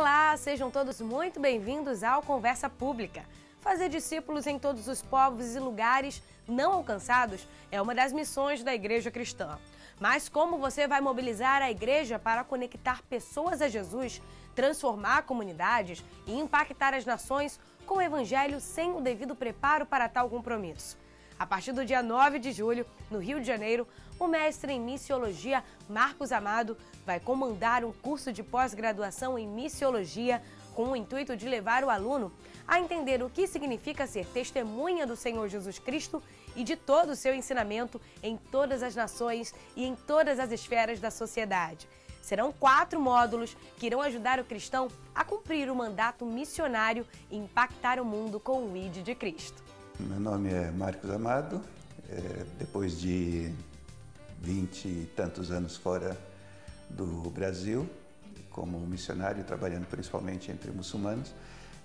Olá, sejam todos muito bem-vindos ao Conversa Pública. Fazer discípulos em todos os povos e lugares não alcançados é uma das missões da Igreja Cristã. Mas como você vai mobilizar a igreja para conectar pessoas a Jesus, transformar comunidades e impactar as nações com o Evangelho sem o devido preparo para tal compromisso? A partir do dia 9 de julho, no Rio de Janeiro, o mestre em missiologia Marcos Amado vai comandar um curso de pós-graduação em missiologia com o intuito de levar o aluno a entender o que significa ser testemunha do Senhor Jesus Cristo e de todo o seu ensinamento em todas as nações e em todas as esferas da sociedade. Serão quatro módulos que irão ajudar o cristão a cumprir o mandato missionário e impactar o mundo com o ID de Cristo. Meu nome é Marcos Amado. É, depois de vinte e tantos anos fora do Brasil, como missionário, trabalhando principalmente entre muçulmanos,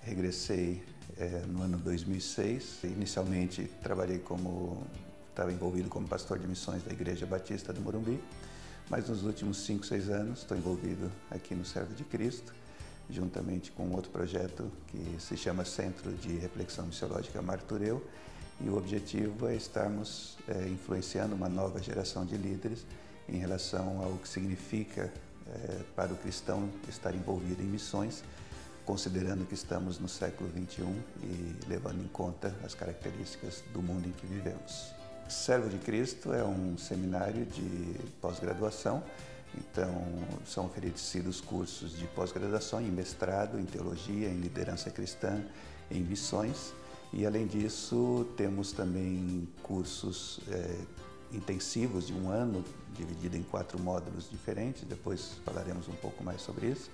regressei é, no ano 2006. Inicialmente trabalhei como estava envolvido como pastor de missões da Igreja Batista do Morumbi, mas nos últimos cinco, seis anos estou envolvido aqui no Servo de Cristo juntamente com outro projeto que se chama Centro de Reflexão Missiológica Martureu, e o objetivo é estarmos é, influenciando uma nova geração de líderes em relação ao que significa é, para o cristão estar envolvido em missões, considerando que estamos no século XXI e levando em conta as características do mundo em que vivemos. Servo de Cristo é um seminário de pós-graduação então, são oferecidos cursos de pós-graduação em mestrado, em teologia, em liderança cristã, em missões. E, além disso, temos também cursos é, intensivos de um ano, dividido em quatro módulos diferentes. Depois falaremos um pouco mais sobre isso.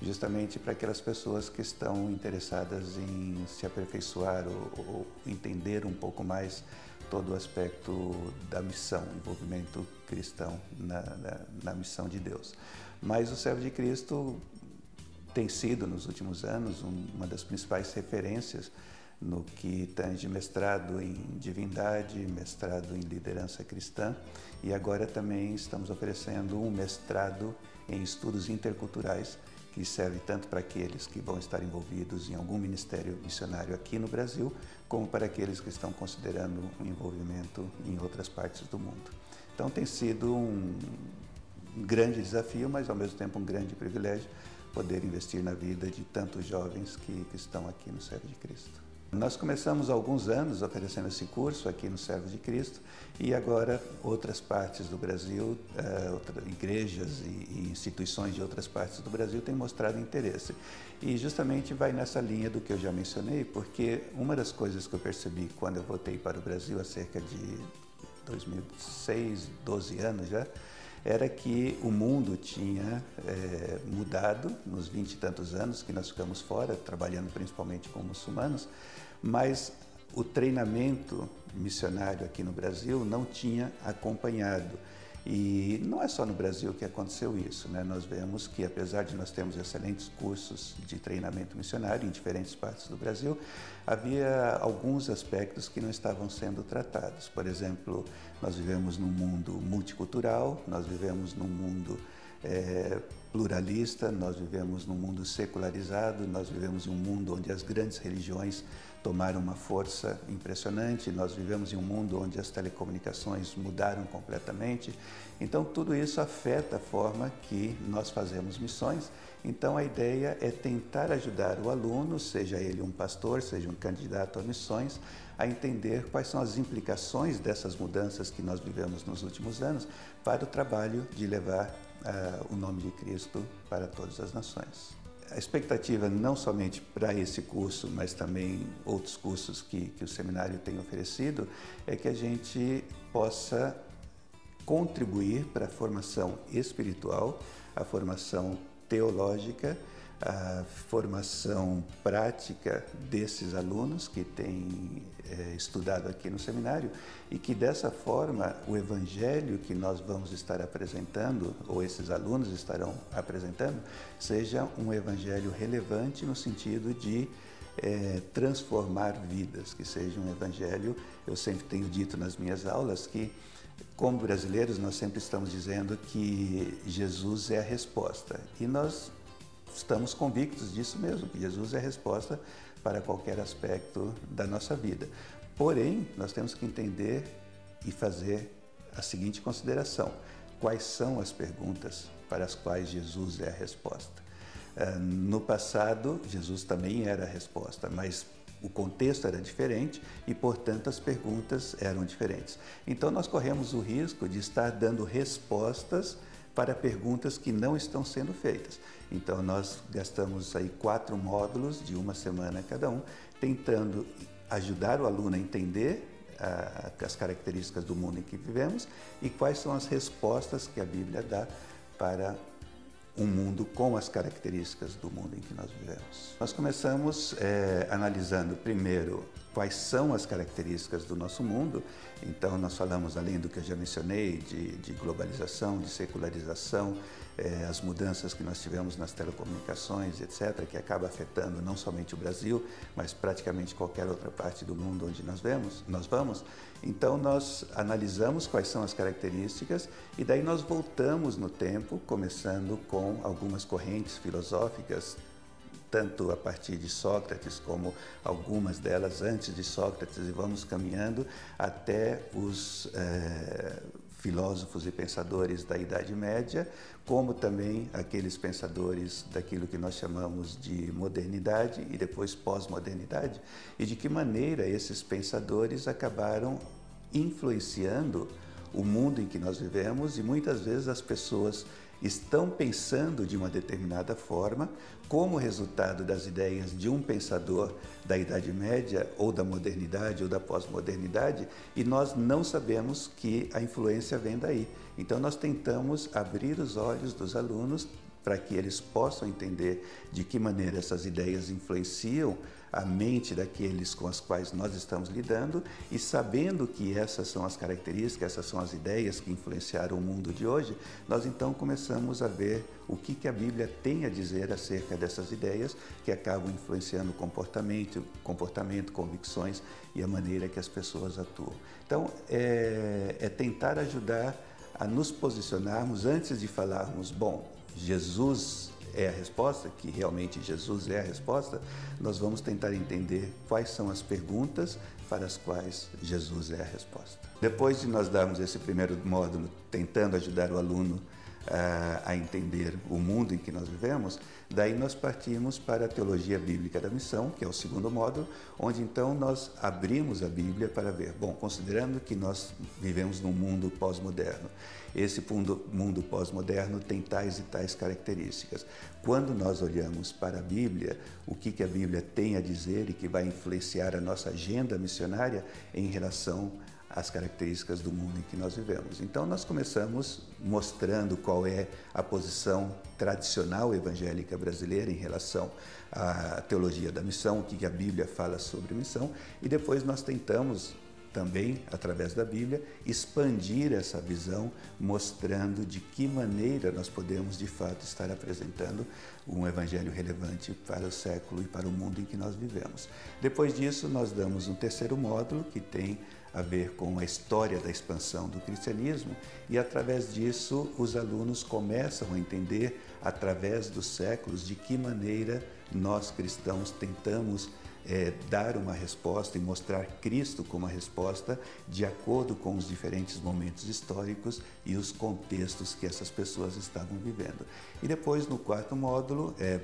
Justamente para aquelas pessoas que estão interessadas em se aperfeiçoar ou, ou entender um pouco mais todo o aspecto da missão, envolvimento cristão na, na, na missão de Deus. Mas o servo de Cristo tem sido, nos últimos anos, um, uma das principais referências no que tange mestrado em divindade, mestrado em liderança cristã e agora também estamos oferecendo um mestrado em estudos interculturais que serve tanto para aqueles que vão estar envolvidos em algum ministério missionário aqui no Brasil, como para aqueles que estão considerando um envolvimento em outras partes do mundo. Então tem sido um grande desafio, mas ao mesmo tempo um grande privilégio poder investir na vida de tantos jovens que, que estão aqui no Servo de Cristo. Nós começamos há alguns anos oferecendo esse curso aqui no Servo de Cristo e agora outras partes do Brasil, uh, outras igrejas e, e, instituições de outras partes do Brasil têm mostrado interesse. E justamente vai nessa linha do que eu já mencionei, porque uma das coisas que eu percebi quando eu voltei para o Brasil há cerca de 2006, 12 anos já, era que o mundo tinha é, mudado nos vinte e tantos anos que nós ficamos fora, trabalhando principalmente com muçulmanos, mas o treinamento missionário aqui no Brasil não tinha acompanhado. E não é só no Brasil que aconteceu isso, né? Nós vemos que apesar de nós termos excelentes cursos de treinamento missionário em diferentes partes do Brasil, havia alguns aspectos que não estavam sendo tratados. Por exemplo, nós vivemos num mundo multicultural, nós vivemos num mundo é, pluralista, nós vivemos num mundo secularizado, nós vivemos em um mundo onde as grandes religiões tomaram uma força impressionante, nós vivemos em um mundo onde as telecomunicações mudaram completamente. Então, tudo isso afeta a forma que nós fazemos missões. Então, a ideia é tentar ajudar o aluno, seja ele um pastor, seja um candidato a missões, a entender quais são as implicações dessas mudanças que nós vivemos nos últimos anos para o trabalho de levar uh, o nome de Cristo para todas as nações. A expectativa não somente para esse curso, mas também outros cursos que, que o seminário tem oferecido, é que a gente possa contribuir para a formação espiritual, a formação teológica a formação prática desses alunos que têm é, estudado aqui no seminário e que dessa forma o evangelho que nós vamos estar apresentando, ou esses alunos estarão apresentando, seja um evangelho relevante no sentido de é, transformar vidas, que seja um evangelho. Eu sempre tenho dito nas minhas aulas que como brasileiros, nós sempre estamos dizendo que Jesus é a resposta. E nós estamos convictos disso mesmo, que Jesus é a resposta para qualquer aspecto da nossa vida. Porém, nós temos que entender e fazer a seguinte consideração: quais são as perguntas para as quais Jesus é a resposta? Ah, no passado, Jesus também era a resposta, mas o contexto era diferente e, portanto, as perguntas eram diferentes. Então, nós corremos o risco de estar dando respostas para perguntas que não estão sendo feitas. Então, nós gastamos aí quatro módulos de uma semana cada um, tentando ajudar o aluno a entender ah, as características do mundo em que vivemos e quais são as respostas que a Bíblia dá para um mundo com as características do mundo em que nós vivemos. Nós começamos é, analisando primeiro quais são as características do nosso mundo. Então, nós falamos, além do que eu já mencionei, de, de globalização, de secularização, é, as mudanças que nós tivemos nas telecomunicações, etc., que acaba afetando não somente o Brasil, mas praticamente qualquer outra parte do mundo onde nós, vemos, nós vamos. Então, nós analisamos quais são as características e daí nós voltamos no tempo, começando com algumas correntes filosóficas tanto a partir de Sócrates como algumas delas antes de Sócrates e vamos caminhando até os é, filósofos e pensadores da Idade Média, como também aqueles pensadores daquilo que nós chamamos de modernidade e depois pós-modernidade, e de que maneira esses pensadores acabaram influenciando o mundo em que nós vivemos e muitas vezes as pessoas estão pensando de uma determinada forma, como resultado das ideias de um pensador da Idade Média, ou da modernidade, ou da pós-modernidade, e nós não sabemos que a influência vem daí. Então, nós tentamos abrir os olhos dos alunos para que eles possam entender de que maneira essas ideias influenciam a mente daqueles com as quais nós estamos lidando e sabendo que essas são as características, essas são as ideias que influenciaram o mundo de hoje, nós então começamos a ver o que, que a Bíblia tem a dizer acerca dessas ideias que acabam influenciando o comportamento, comportamento, convicções e a maneira que as pessoas atuam. Então, é, é tentar ajudar a nos posicionarmos antes de falarmos, bom, Jesus é a resposta, que realmente Jesus é a resposta, nós vamos tentar entender quais são as perguntas para as quais Jesus é a resposta. Depois de nós darmos esse primeiro módulo, tentando ajudar o aluno a entender o mundo em que nós vivemos, daí nós partimos para a teologia bíblica da missão, que é o segundo módulo, onde então nós abrimos a Bíblia para ver, bom, considerando que nós vivemos num mundo pós-moderno, esse mundo, pós-moderno tem tais e tais características. Quando nós olhamos para a Bíblia, o que, que a Bíblia tem a dizer e que vai influenciar a nossa agenda missionária em relação as características do mundo em que nós vivemos. Então, nós começamos mostrando qual é a posição tradicional evangélica brasileira em relação à teologia da missão, o que a Bíblia fala sobre missão, e depois nós tentamos também, através da Bíblia, expandir essa visão, mostrando de que maneira nós podemos, de fato, estar apresentando um evangelho relevante para o século e para o mundo em que nós vivemos. Depois disso, nós damos um terceiro módulo que tem a ver com a história da expansão do cristianismo e através disso os alunos começam a entender através dos séculos de que maneira nós cristãos tentamos é, dar uma resposta e mostrar Cristo como a resposta de acordo com os diferentes momentos históricos e os contextos que essas pessoas estavam vivendo. E depois, no quarto módulo, é,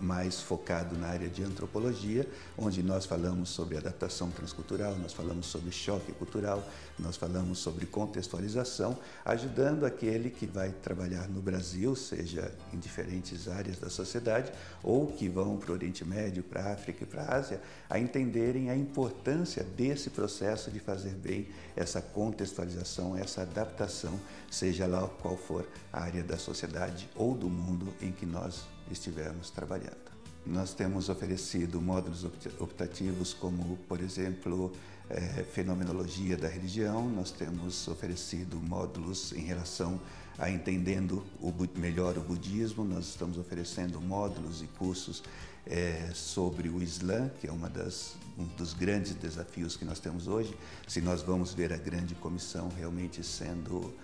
mais focado na área de antropologia, onde nós falamos sobre adaptação transcultural, nós falamos sobre choque cultural, nós falamos sobre contextualização, ajudando aquele que vai trabalhar no Brasil, seja em diferentes áreas da sociedade, ou que vão para o Oriente Médio, para a África e para a Ásia, a entenderem a importância desse processo de fazer bem essa contextualização, essa adaptação, seja lá qual for a área da sociedade ou do mundo em que nós estivermos trabalhando. Nós temos oferecido módulos optativos como, por exemplo, é, fenomenologia da religião, nós temos oferecido módulos em relação a entendendo o, melhor o budismo, nós estamos oferecendo módulos e cursos é, sobre o Islã, que é uma das, um dos grandes desafios que nós temos hoje, se nós vamos ver a grande comissão realmente sendo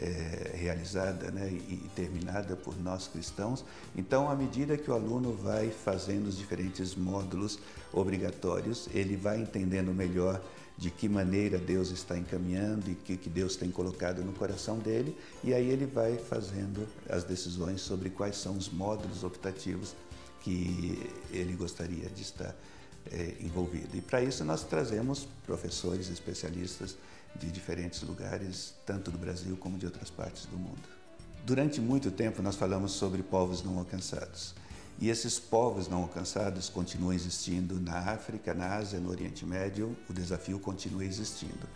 é, realizada né, e terminada por nós cristãos. Então, à medida que o aluno vai fazendo os diferentes módulos obrigatórios, ele vai entendendo melhor de que maneira Deus está encaminhando e que, que Deus tem colocado no coração dele, e aí ele vai fazendo as decisões sobre quais são os módulos optativos que ele gostaria de estar é, envolvido. E para isso nós trazemos professores especialistas de diferentes lugares, tanto do Brasil como de outras partes do mundo. Durante muito tempo nós falamos sobre povos não alcançados. E esses povos não alcançados continuam existindo na África, na Ásia, no Oriente Médio, o desafio continua existindo.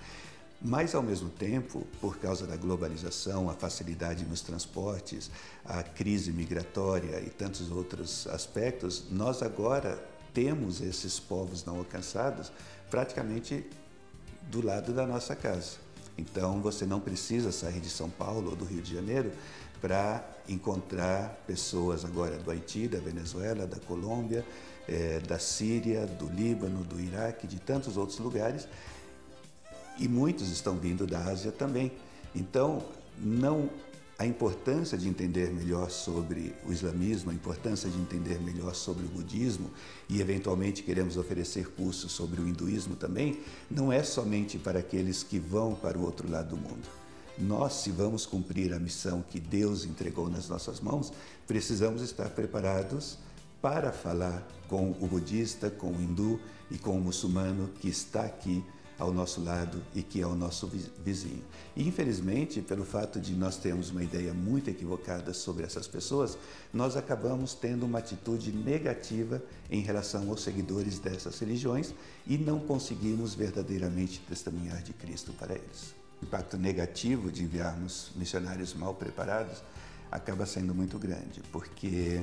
Mas, ao mesmo tempo, por causa da globalização, a facilidade nos transportes, a crise migratória e tantos outros aspectos, nós agora temos esses povos não alcançados praticamente do lado da nossa casa. Então você não precisa sair de São Paulo ou do Rio de Janeiro para encontrar pessoas agora do Haiti, da Venezuela, da Colômbia, é, da Síria, do Líbano, do Iraque, de tantos outros lugares. E muitos estão vindo da Ásia também. Então, não a importância de entender melhor sobre o islamismo, a importância de entender melhor sobre o budismo e, eventualmente, queremos oferecer cursos sobre o hinduísmo também, não é somente para aqueles que vão para o outro lado do mundo. Nós, se vamos cumprir a missão que Deus entregou nas nossas mãos, precisamos estar preparados para falar com o budista, com o hindu e com o muçulmano que está aqui ao nosso lado e que é o nosso vizinho. E, infelizmente, pelo fato de nós termos uma ideia muito equivocada sobre essas pessoas, nós acabamos tendo uma atitude negativa em relação aos seguidores dessas religiões e não conseguimos verdadeiramente testemunhar de Cristo para eles. O impacto negativo de enviarmos missionários mal preparados acaba sendo muito grande, porque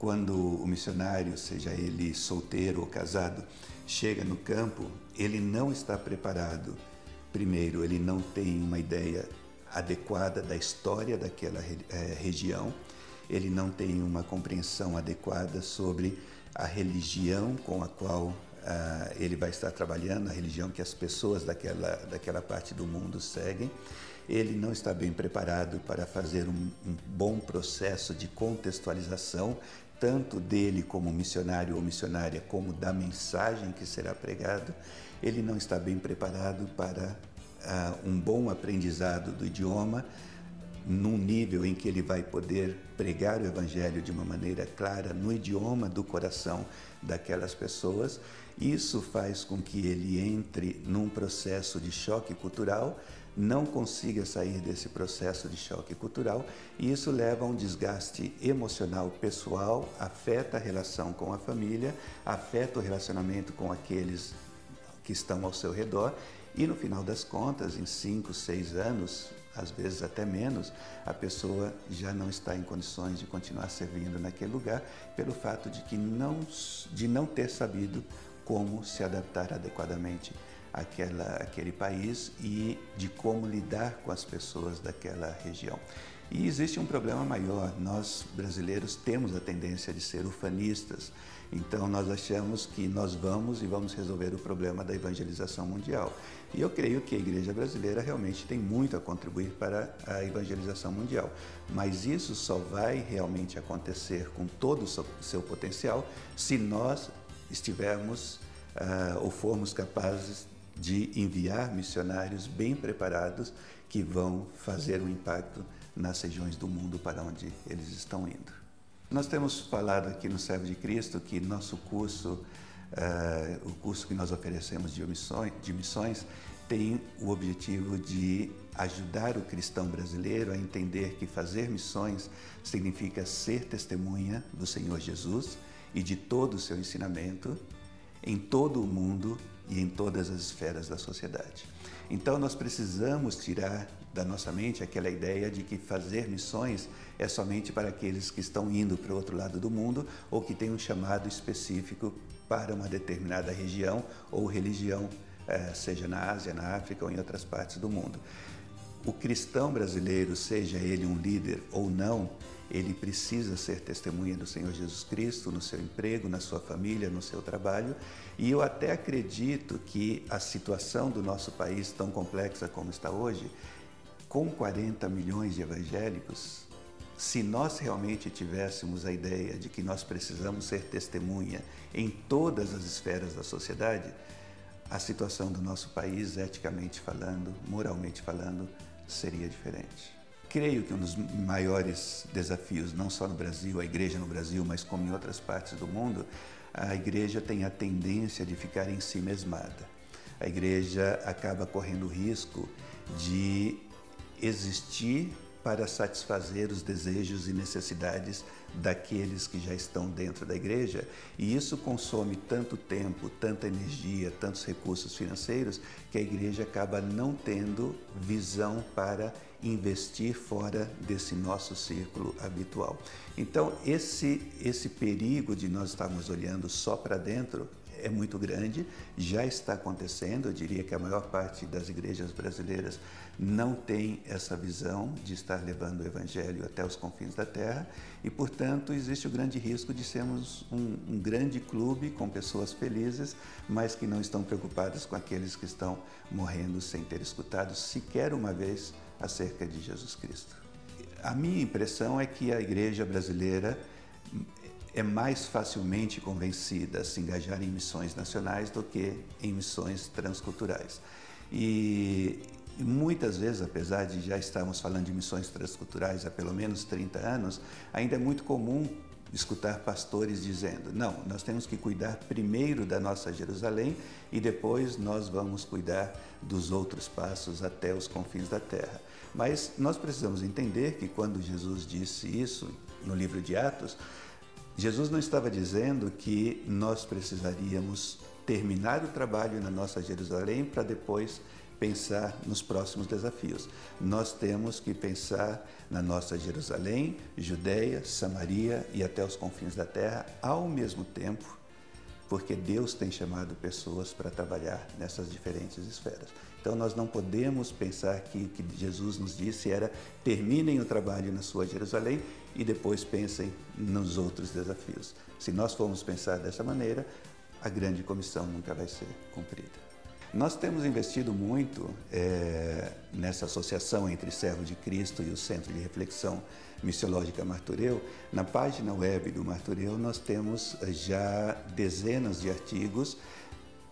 quando o missionário, seja ele solteiro ou casado, chega no campo, ele não está preparado. Primeiro, ele não tem uma ideia adequada da história daquela é, região, ele não tem uma compreensão adequada sobre a religião com a qual ah, ele vai estar trabalhando, a religião que as pessoas daquela, daquela parte do mundo seguem. Ele não está bem preparado para fazer um, um bom processo de contextualização tanto dele como missionário ou missionária, como da mensagem que será pregada, ele não está bem preparado para uh, um bom aprendizado do idioma, num nível em que ele vai poder pregar o Evangelho de uma maneira clara, no idioma do coração daquelas pessoas. Isso faz com que ele entre num processo de choque cultural não consiga sair desse processo de choque cultural e isso leva a um desgaste emocional pessoal, afeta a relação com a família, afeta o relacionamento com aqueles que estão ao seu redor e no final das contas, em cinco, seis anos, às vezes até menos, a pessoa já não está em condições de continuar servindo naquele lugar pelo fato de que não de não ter sabido como se adaptar adequadamente aquela, aquele país e de como lidar com as pessoas daquela região. E existe um problema maior. Nós brasileiros temos a tendência de ser ufanistas. Então nós achamos que nós vamos e vamos resolver o problema da evangelização mundial. E eu creio que a igreja brasileira realmente tem muito a contribuir para a evangelização mundial. Mas isso só vai realmente acontecer com todo o seu potencial se nós estivermos uh, ou formos capazes de enviar missionários bem preparados que vão fazer um impacto nas regiões do mundo para onde eles estão indo. Nós temos falado aqui no Servo de Cristo que nosso curso, uh, o curso que nós oferecemos de missões, de missões, tem o objetivo de ajudar o cristão brasileiro a entender que fazer missões significa ser testemunha do Senhor Jesus e de todo o seu ensinamento em todo o mundo e em todas as esferas da sociedade. Então nós precisamos tirar da nossa mente aquela ideia de que fazer missões é somente para aqueles que estão indo para o outro lado do mundo ou que têm um chamado específico para uma determinada região ou religião, eh, seja na Ásia, na África ou em outras partes do mundo. O cristão brasileiro, seja ele um líder ou não, ele precisa ser testemunha do Senhor Jesus Cristo no seu emprego, na sua família, no seu trabalho. E eu até acredito que a situação do nosso país, tão complexa como está hoje, com 40 milhões de evangélicos, se nós realmente tivéssemos a ideia de que nós precisamos ser testemunha em todas as esferas da sociedade, a situação do nosso país, eticamente falando, moralmente falando, seria diferente. Creio que um dos maiores desafios, não só no Brasil, a igreja no Brasil, mas como em outras partes do mundo, a igreja tem a tendência de ficar em si mesmada. A igreja acaba correndo o risco de existir para satisfazer os desejos e necessidades daqueles que já estão dentro da igreja, e isso consome tanto tempo, tanta energia, tantos recursos financeiros, que a igreja acaba não tendo visão para investir fora desse nosso círculo habitual. Então, esse esse perigo de nós estarmos olhando só para dentro é muito grande, já está acontecendo. Eu diria que a maior parte das igrejas brasileiras não tem essa visão de estar levando o evangelho até os confins da terra e, portanto, existe o grande risco de sermos um, um grande clube com pessoas felizes, mas que não estão preocupadas com aqueles que estão morrendo sem ter escutado sequer uma vez acerca de Jesus Cristo. A minha impressão é que a igreja brasileira é mais facilmente convencida a se engajar em missões nacionais do que em missões transculturais. E muitas vezes, apesar de já estarmos falando de missões transculturais há pelo menos 30 anos, ainda é muito comum escutar pastores dizendo: não, nós temos que cuidar primeiro da nossa Jerusalém e depois nós vamos cuidar dos outros passos até os confins da terra. Mas nós precisamos entender que quando Jesus disse isso no livro de Atos, Jesus não estava dizendo que nós precisaríamos terminar o trabalho na nossa Jerusalém para depois pensar nos próximos desafios. Nós temos que pensar na nossa Jerusalém, Judéia, Samaria e até os confins da terra ao mesmo tempo, porque Deus tem chamado pessoas para trabalhar nessas diferentes esferas. Então nós não podemos pensar que o que Jesus nos disse era terminem o trabalho na sua Jerusalém e depois pensem nos outros desafios. Se nós formos pensar dessa maneira, a grande comissão nunca vai ser cumprida. Nós temos investido muito é, nessa associação entre Servo de Cristo e o Centro de Reflexão Missiológica Martureu. Na página web do Martureu, nós temos já dezenas de artigos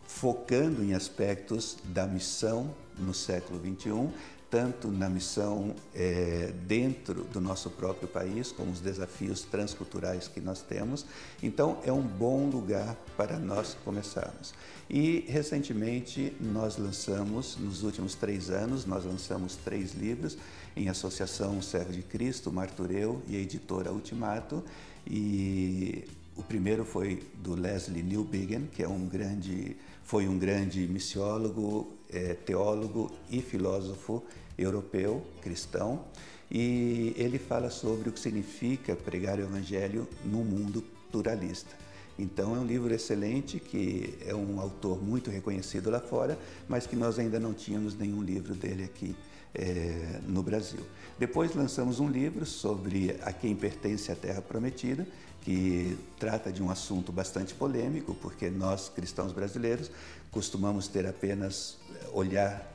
focando em aspectos da missão no século XXI, tanto na missão é, dentro do nosso próprio país, como os desafios transculturais que nós temos. Então, é um bom lugar para nós começarmos. E, recentemente, nós lançamos, nos últimos três anos, nós lançamos três livros em associação Servo de Cristo, Martureu e a editora Ultimato. E o primeiro foi do Leslie Newbigin, que é um grande foi um grande missiólogo, é, teólogo e filósofo europeu, cristão, e ele fala sobre o que significa pregar o evangelho num mundo pluralista. Então é um livro excelente que é um autor muito reconhecido lá fora, mas que nós ainda não tínhamos nenhum livro dele aqui é, no Brasil. Depois lançamos um livro sobre a quem pertence a Terra Prometida, que trata de um assunto bastante polêmico, porque nós, cristãos brasileiros, costumamos ter apenas eh, olhar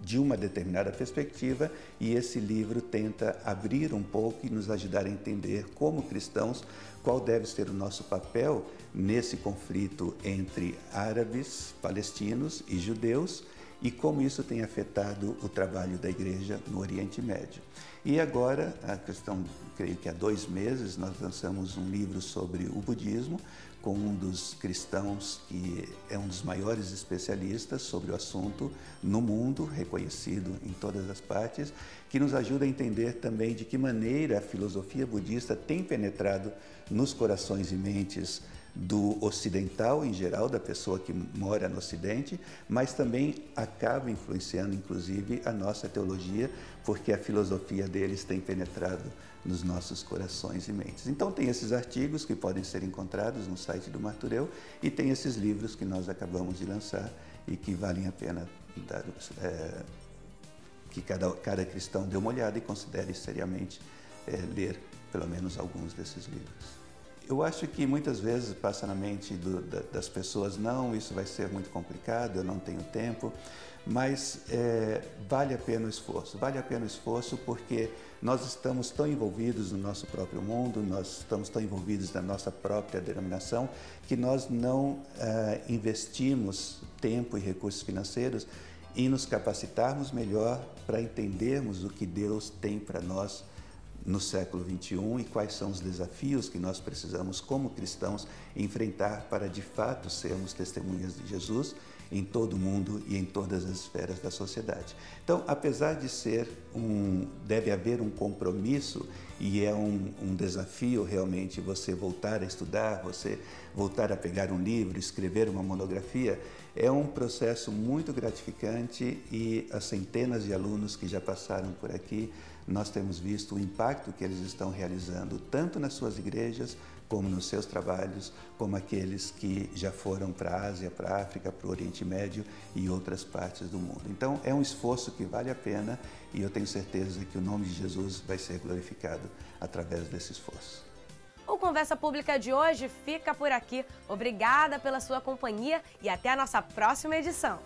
de uma determinada perspectiva e esse livro tenta abrir um pouco e nos ajudar a entender, como cristãos, qual deve ser o nosso papel nesse conflito entre árabes, palestinos e judeus e como isso tem afetado o trabalho da igreja no Oriente Médio. E agora, a questão, creio que há dois meses, nós lançamos um livro sobre o budismo, com um dos cristãos que é um dos maiores especialistas sobre o assunto no mundo, reconhecido em todas as partes, que nos ajuda a entender também de que maneira a filosofia budista tem penetrado nos corações e mentes do ocidental em geral, da pessoa que mora no Ocidente, mas também acaba influenciando, inclusive, a nossa teologia, porque a filosofia deles tem penetrado nos nossos corações e mentes. Então, tem esses artigos que podem ser encontrados no site do Martureu e tem esses livros que nós acabamos de lançar e que valem a pena dar, é, que cada, cada cristão dê uma olhada e considere seriamente é, ler pelo menos alguns desses livros. Eu acho que muitas vezes passa na mente do, da, das pessoas, não, isso vai ser muito complicado, eu não tenho tempo, mas é, vale a pena o esforço. Vale a pena o esforço porque nós estamos tão envolvidos no nosso próprio mundo, nós estamos tão envolvidos na nossa própria denominação, que nós não é, investimos tempo e recursos financeiros em nos capacitarmos melhor para entendermos o que Deus tem para nós no século 21 e quais são os desafios que nós precisamos, como cristãos, enfrentar para de fato sermos testemunhas de Jesus em todo o mundo e em todas as esferas da sociedade. Então, apesar de ser um, deve haver um compromisso e é um, um desafio realmente você voltar a estudar, você voltar a pegar um livro, escrever uma monografia, é um processo muito gratificante e as centenas de alunos que já passaram por aqui nós temos visto o impacto que eles estão realizando, tanto nas suas igrejas, como nos seus trabalhos, como aqueles que já foram para a Ásia, para a África, para o Oriente Médio e outras partes do mundo. Então, é um esforço que vale a pena e eu tenho certeza que o nome de Jesus vai ser glorificado através desse esforço. O Conversa Pública de hoje fica por aqui. Obrigada pela sua companhia e até a nossa próxima edição.